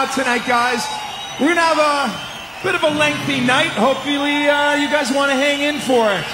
out tonight, guys. We're going to have a bit of a lengthy night. Hopefully, uh, you guys want to hang in for it.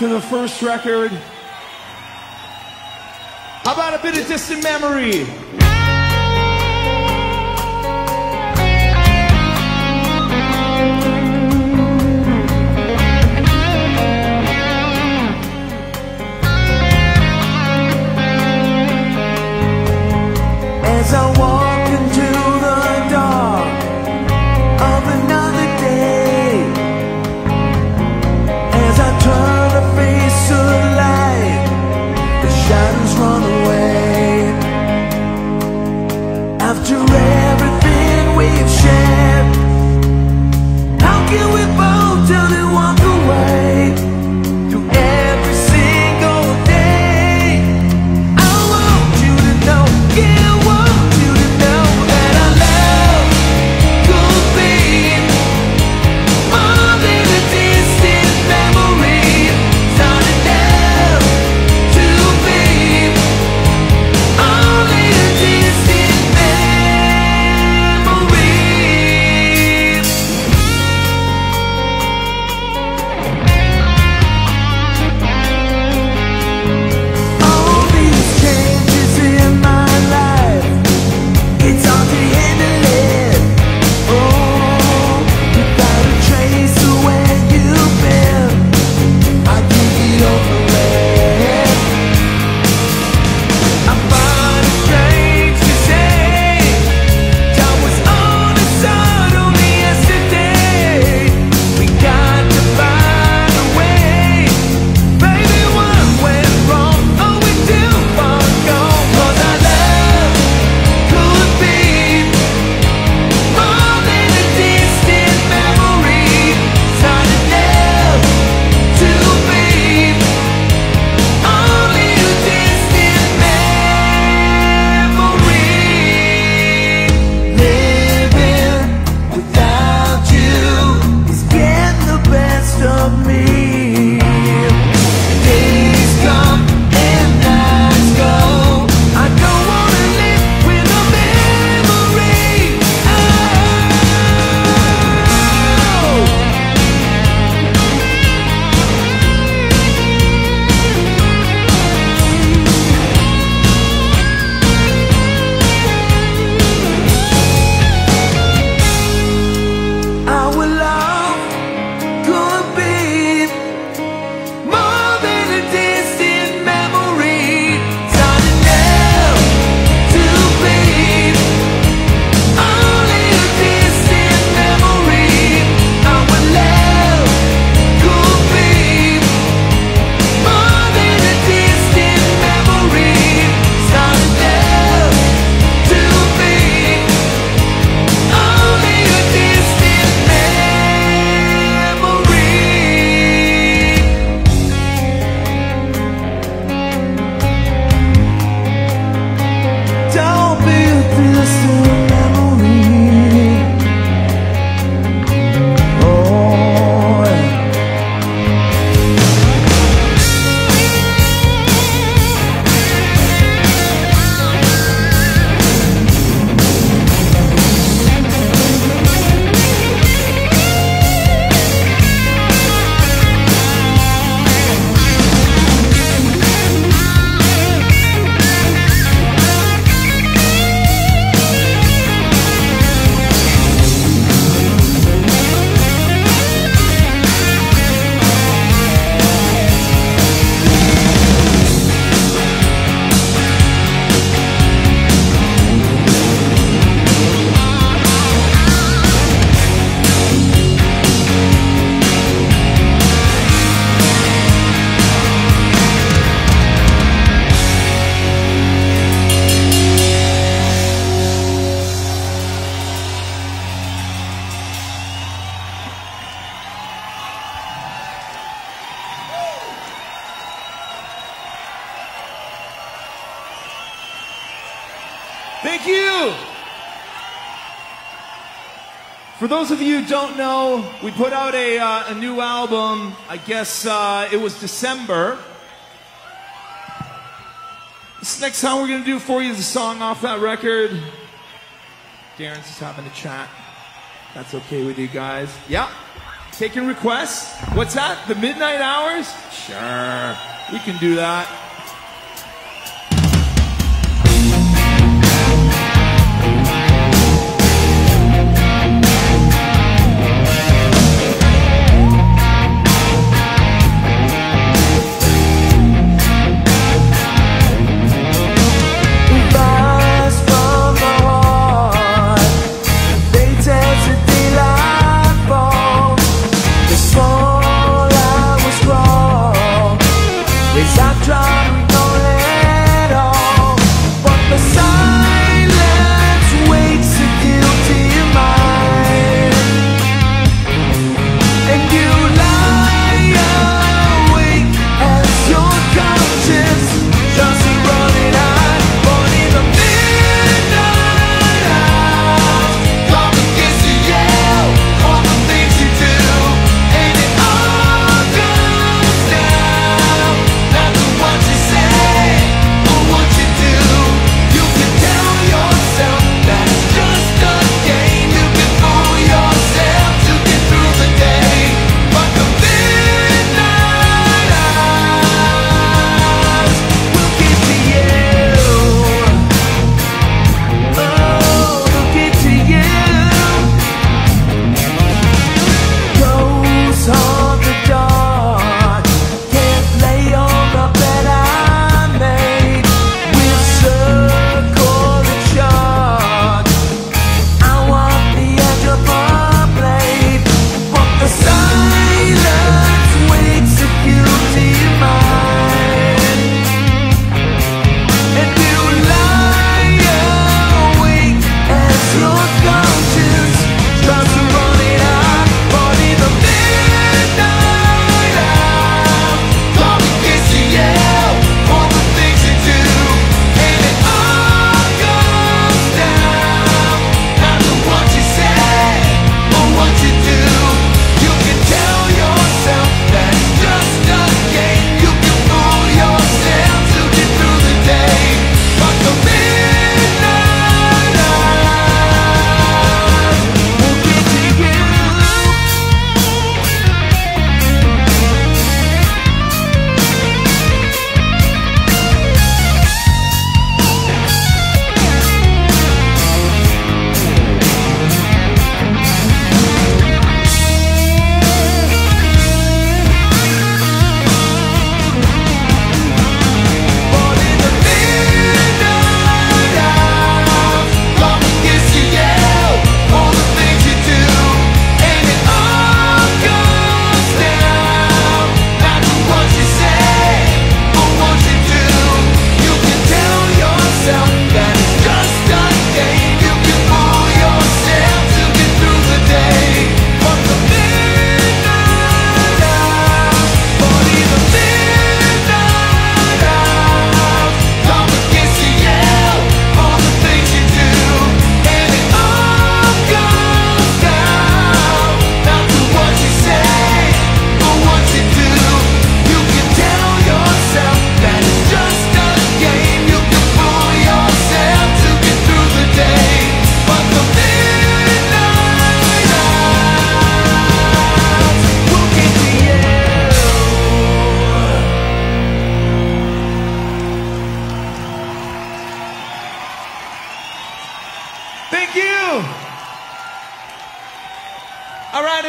to the first record. How about a bit of distant memory? don't know, we put out a, uh, a new album, I guess uh, it was December. This next song we're going to do for you is a song off that record. Darren's just having a chat. That's okay with you guys. Yeah. Taking requests. What's that? The midnight hours? Sure. We can do that.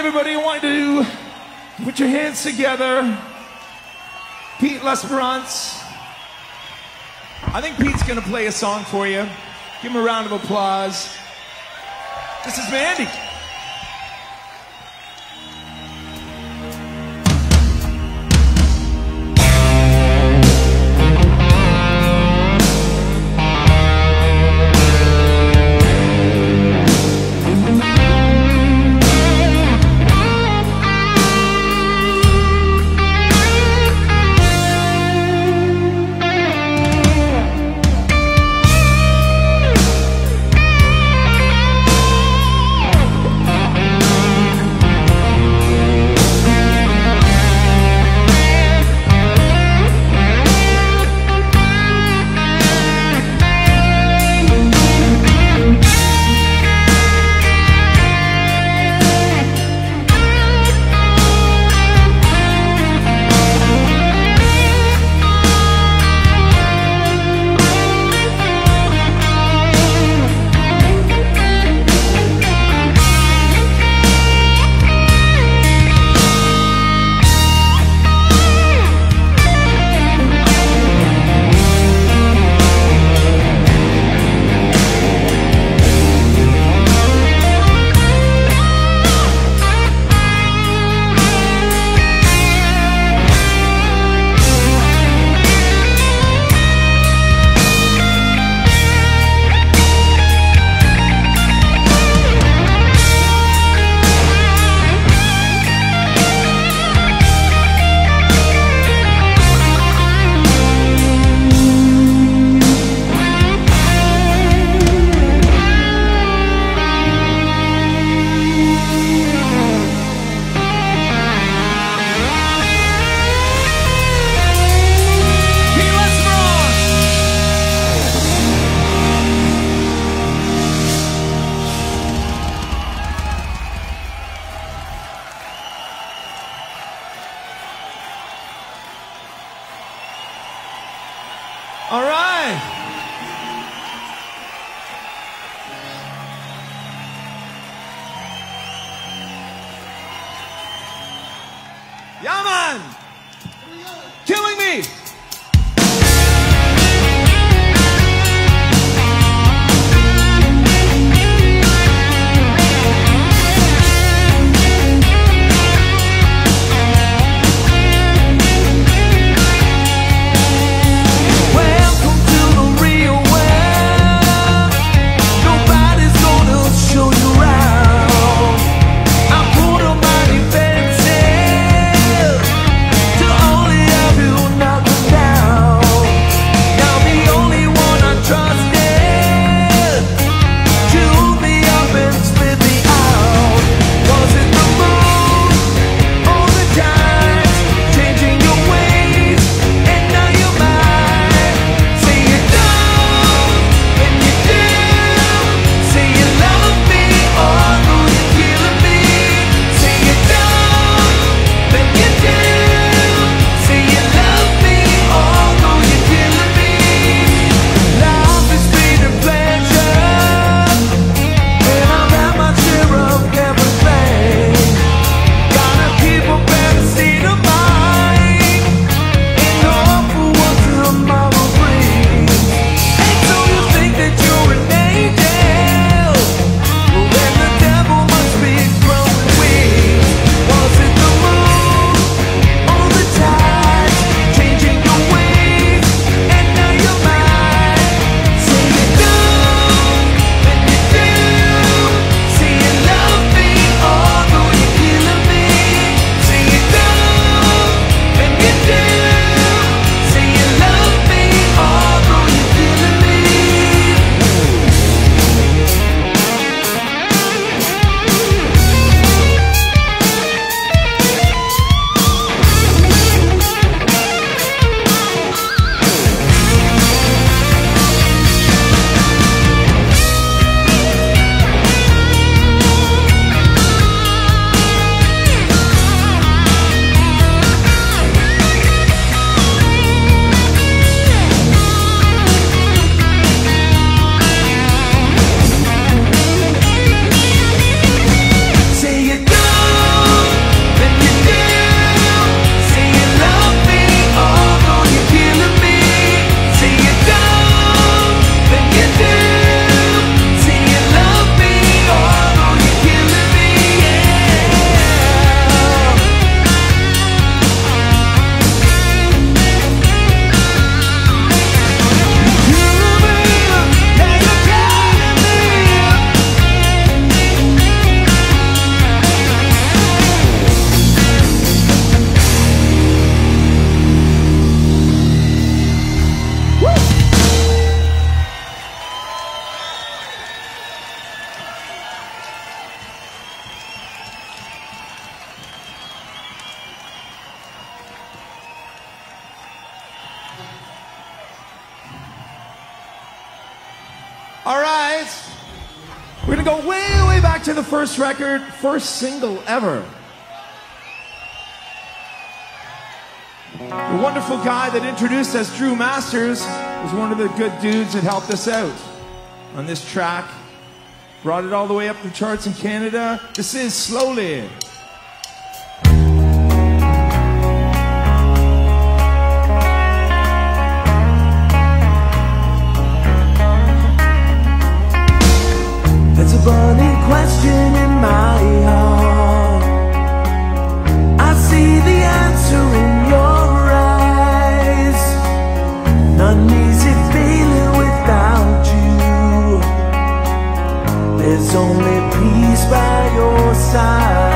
everybody, I want you to put your hands together. Pete Lesperance. I think Pete's going to play a song for you. Give him a round of applause. This is Mandy. Yeah. Killing me. first single ever. The wonderful guy that introduced us, Drew Masters, was one of the good dudes that helped us out on this track. Brought it all the way up the charts in Canada. This is Slowly. It's a bunny question in my heart. I see the answer in your eyes. An uneasy feeling without you. There's only peace by your side.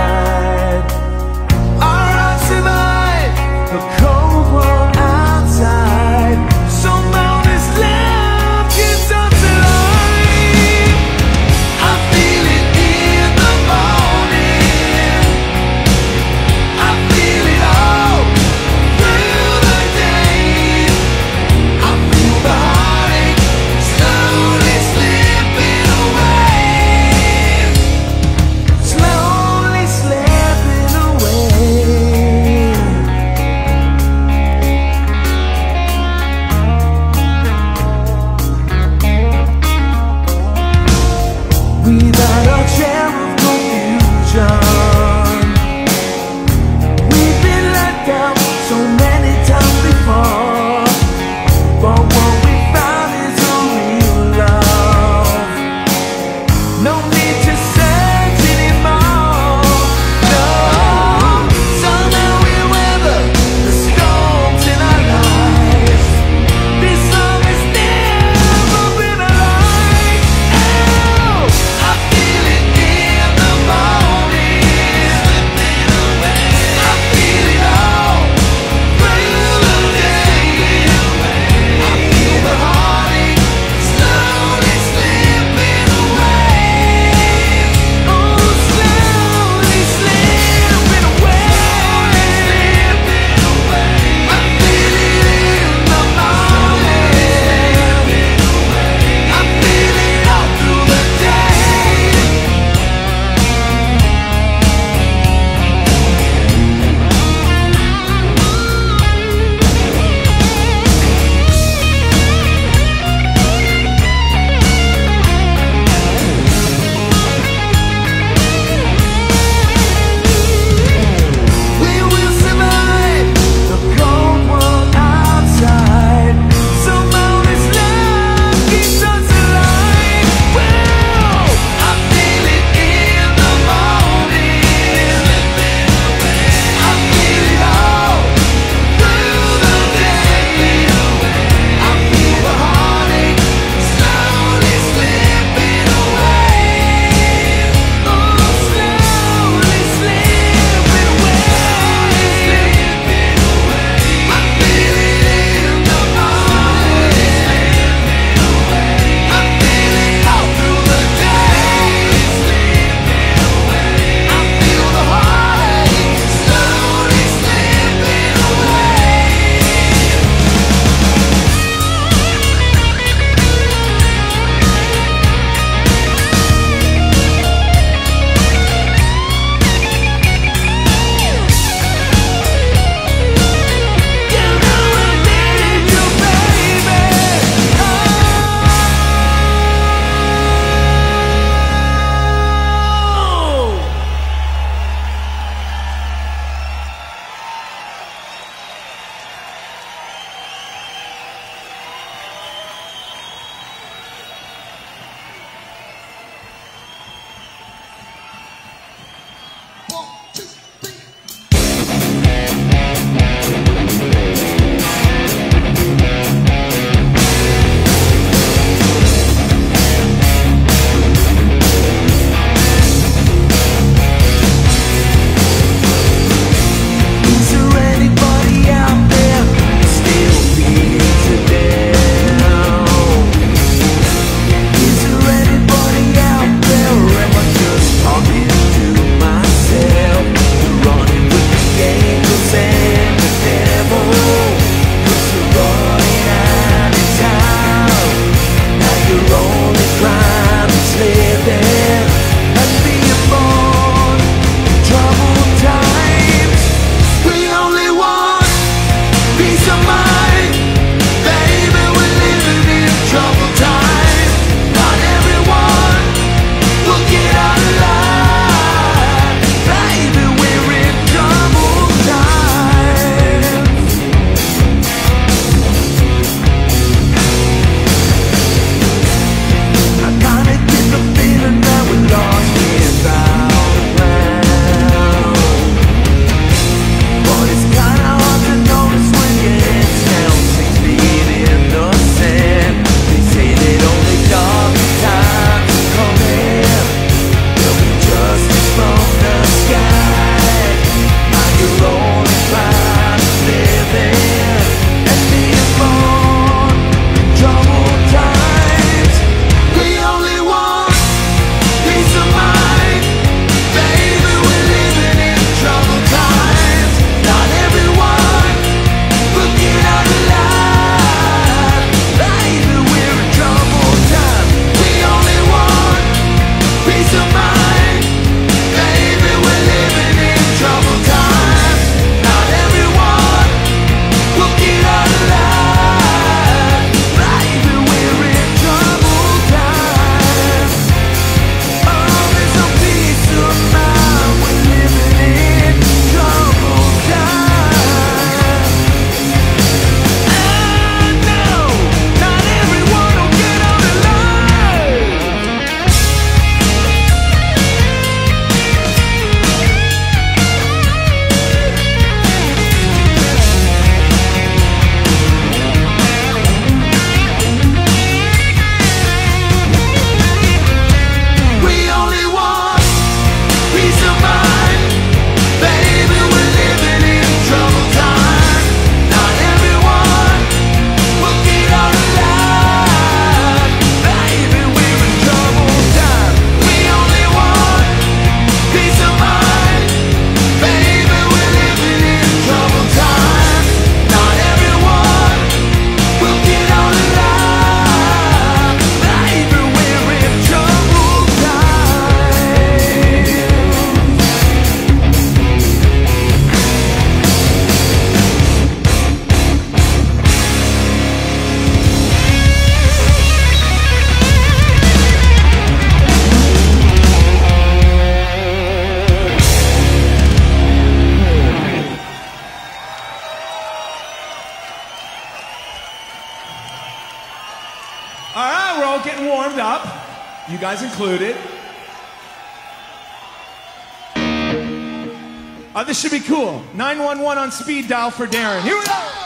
911 on speed dial for Darren. Here we go.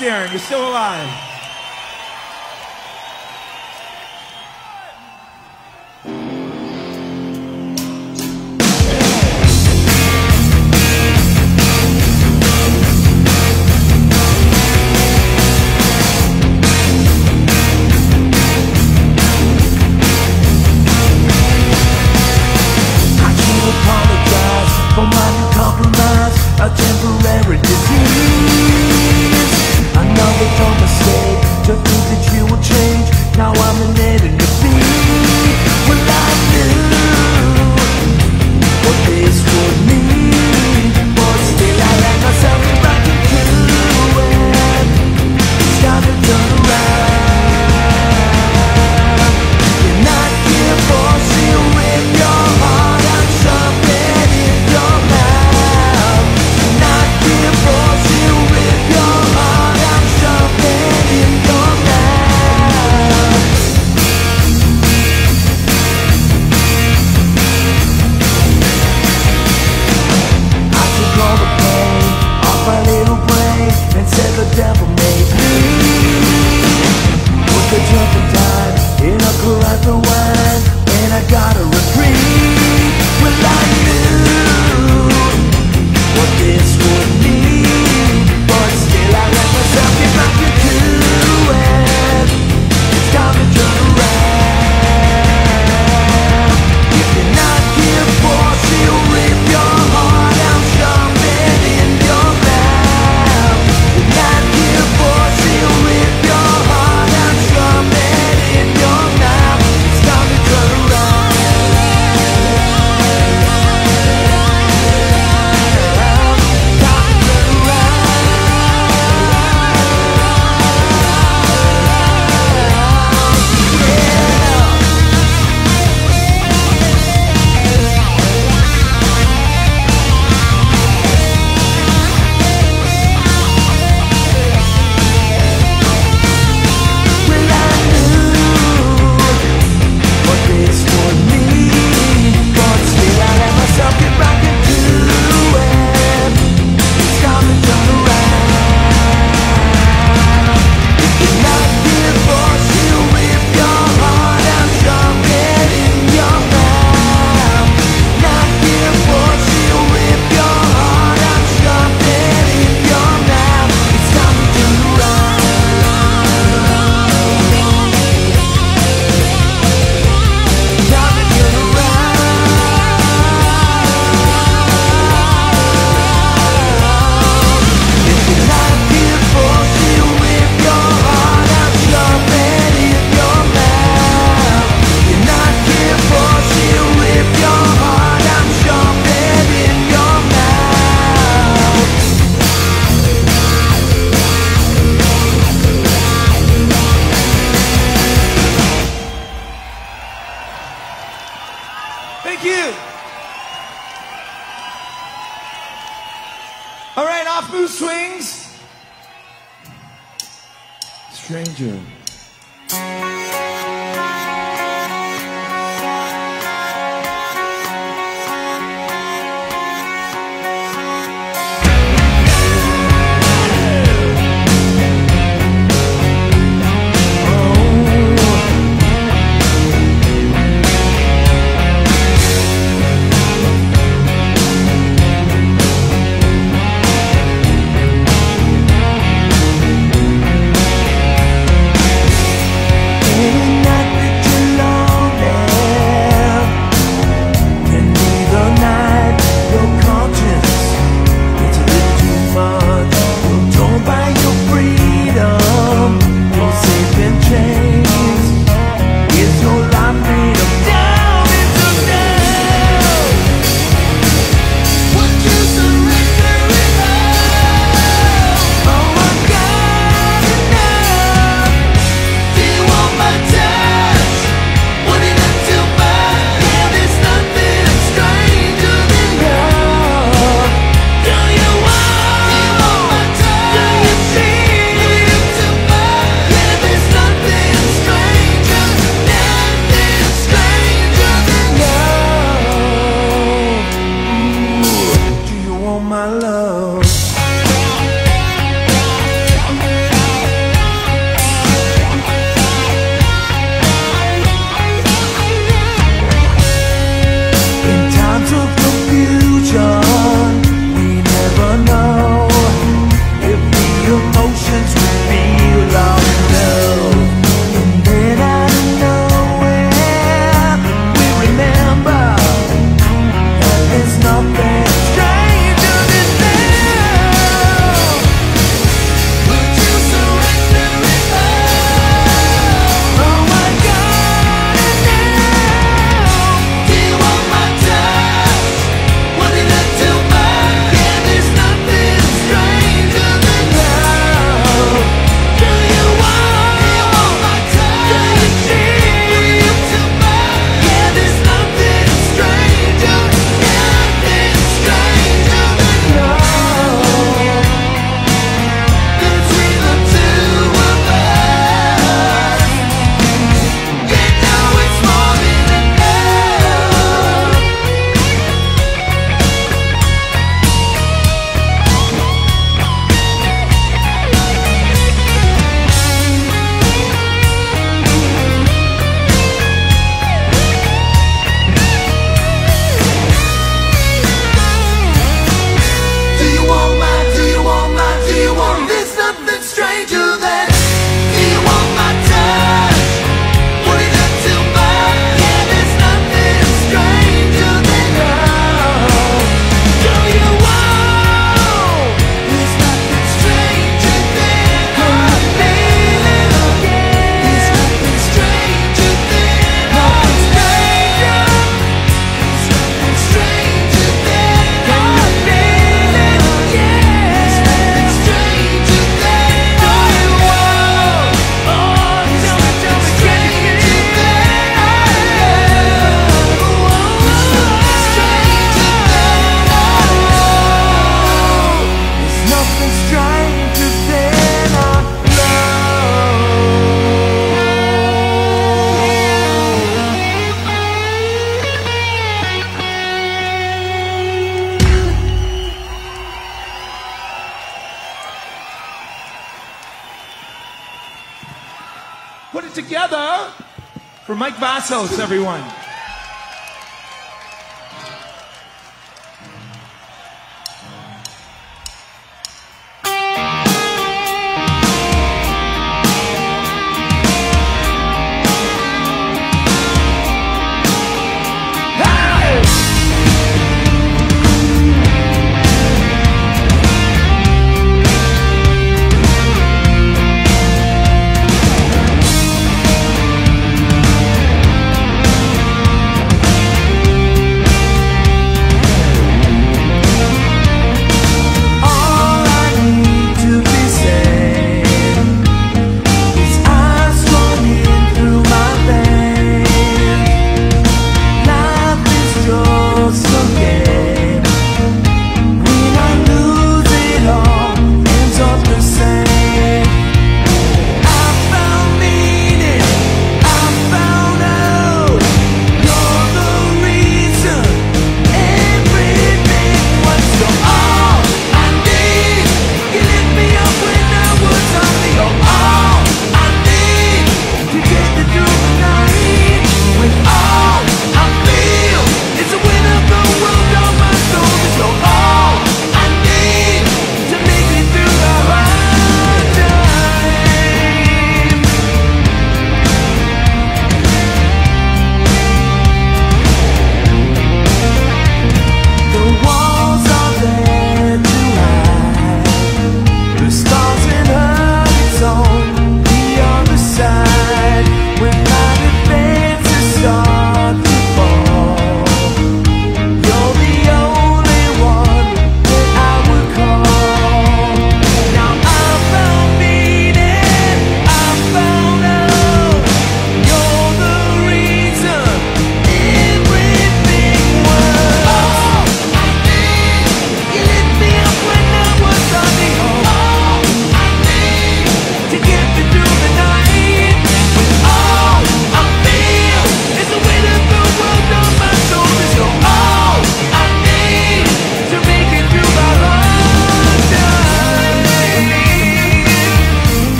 staring. You're still alive.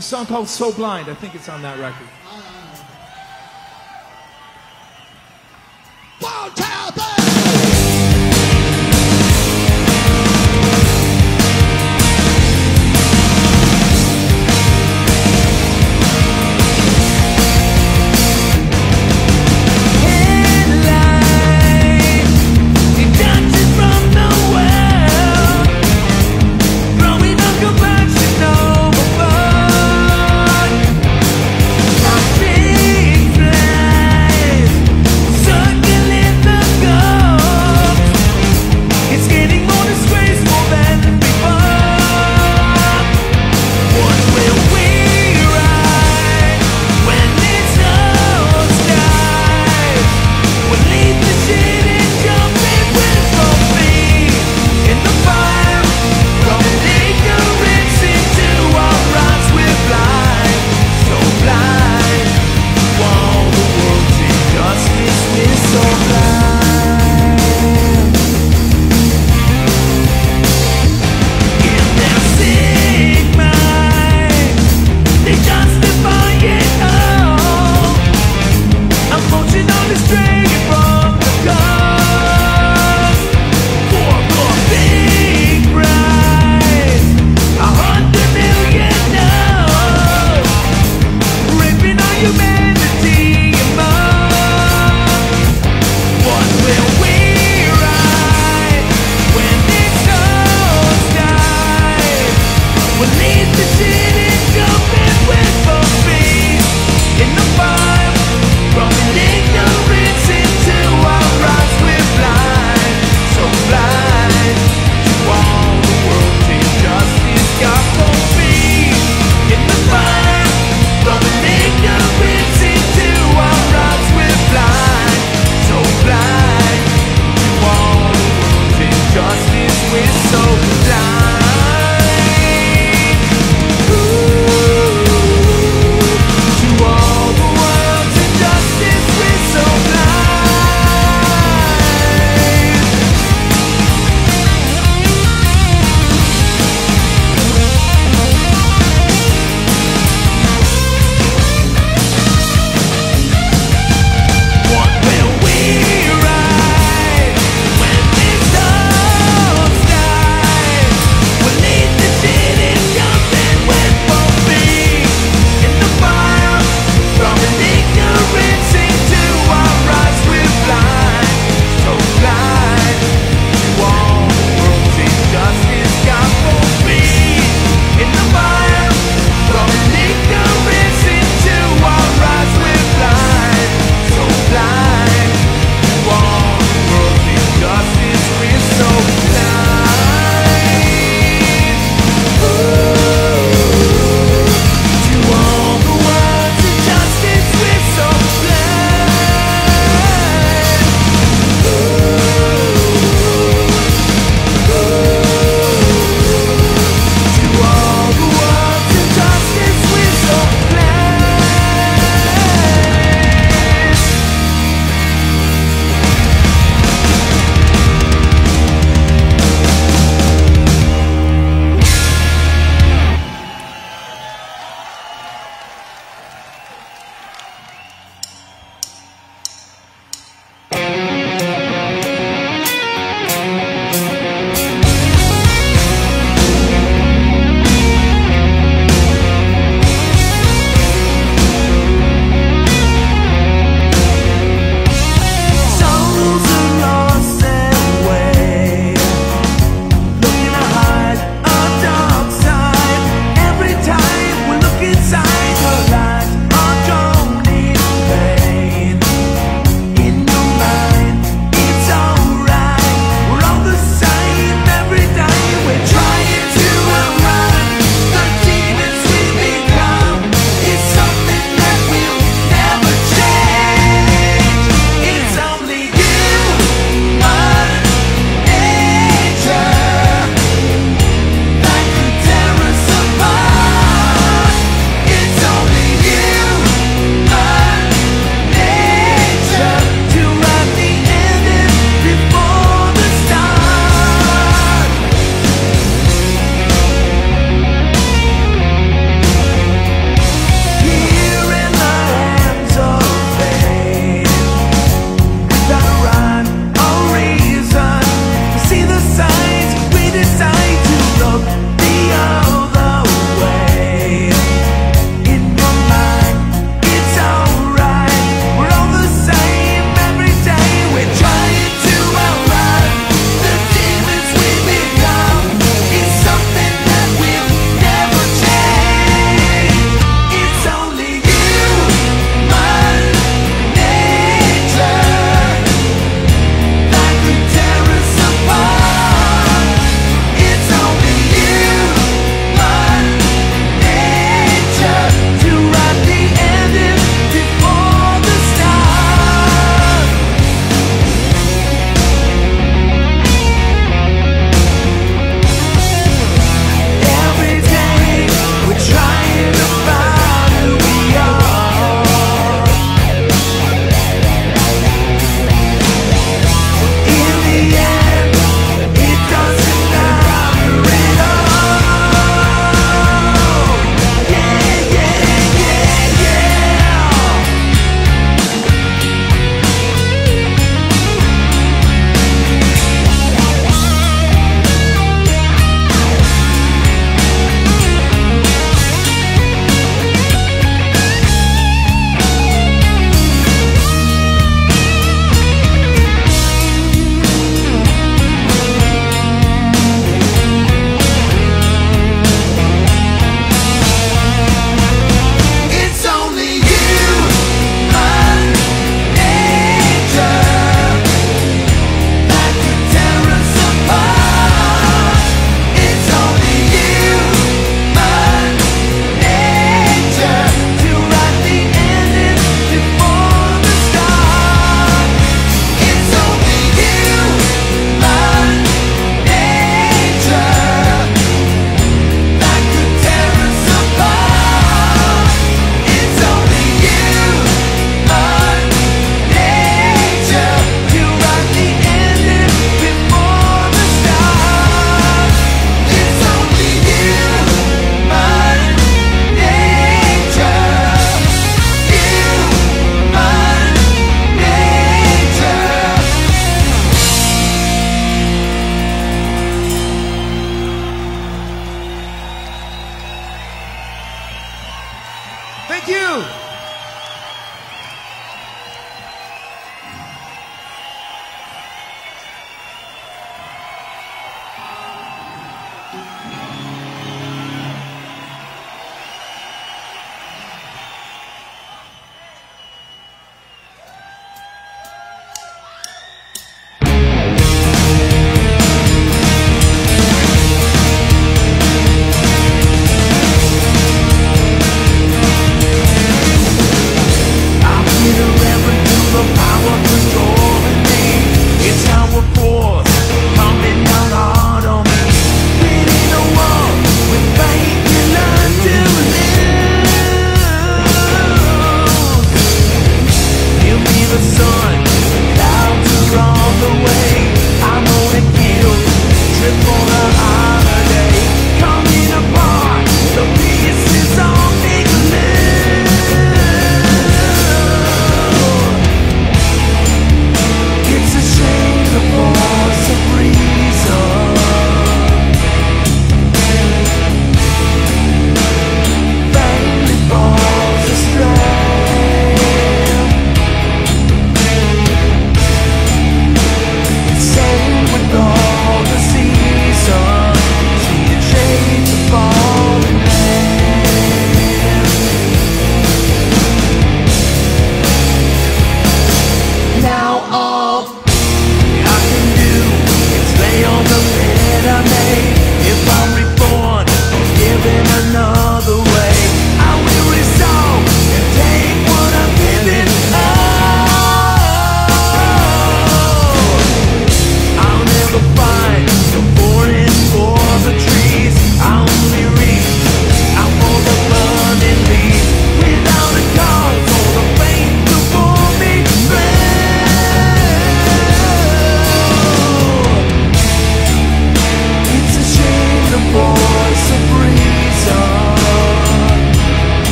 a song called So Blind. I think it's on that record.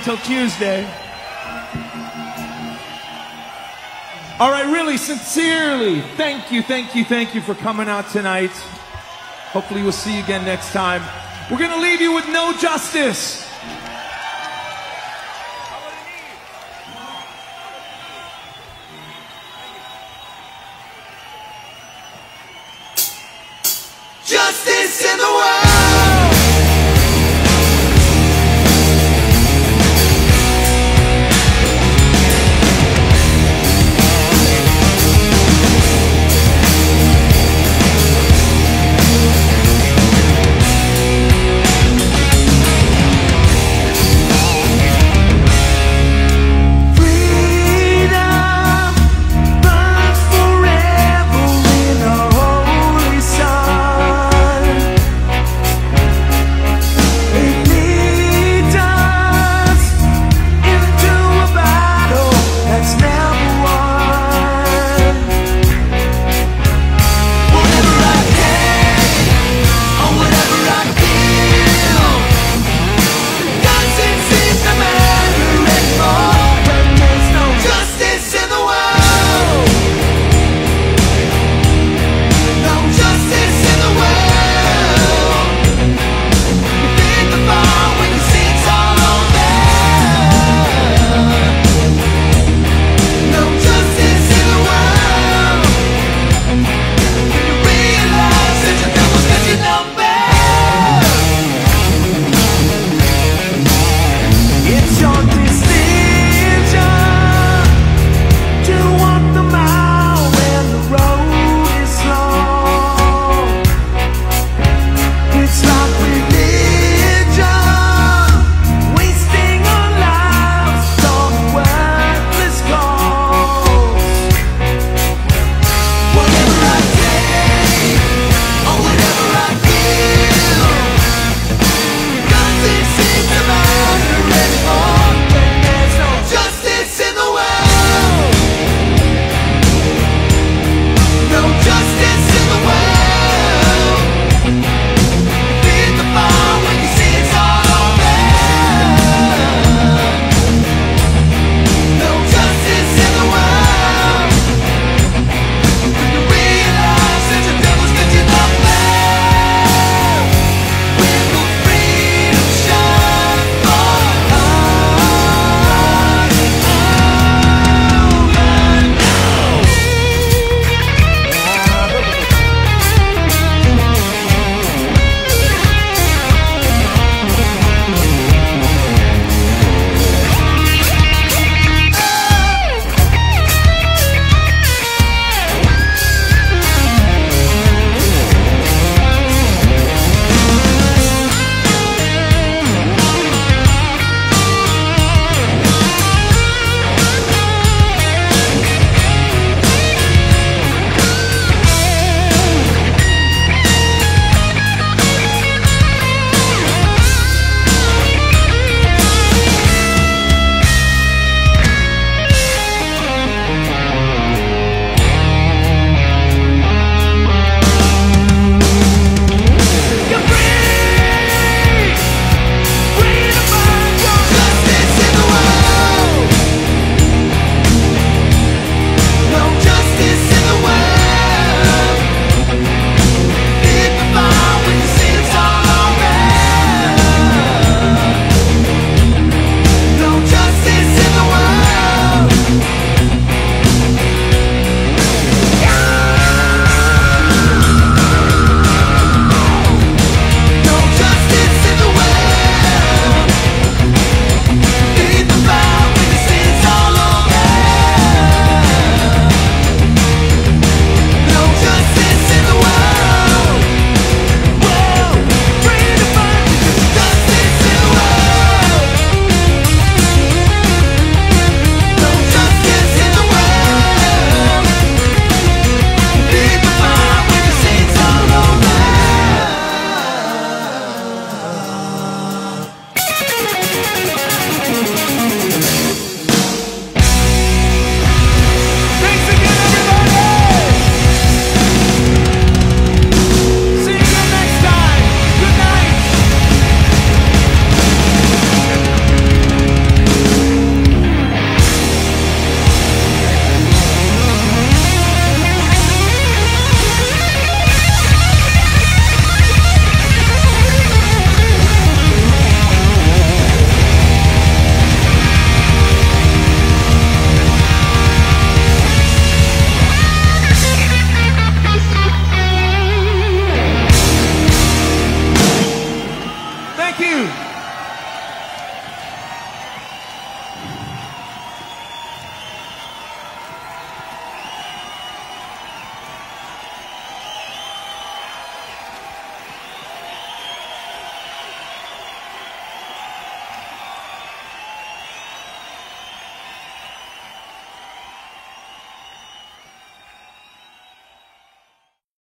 Until Tuesday. All right, really, sincerely, thank you, thank you, thank you for coming out tonight. Hopefully, we'll see you again next time. We're going to leave you with no justice. Justice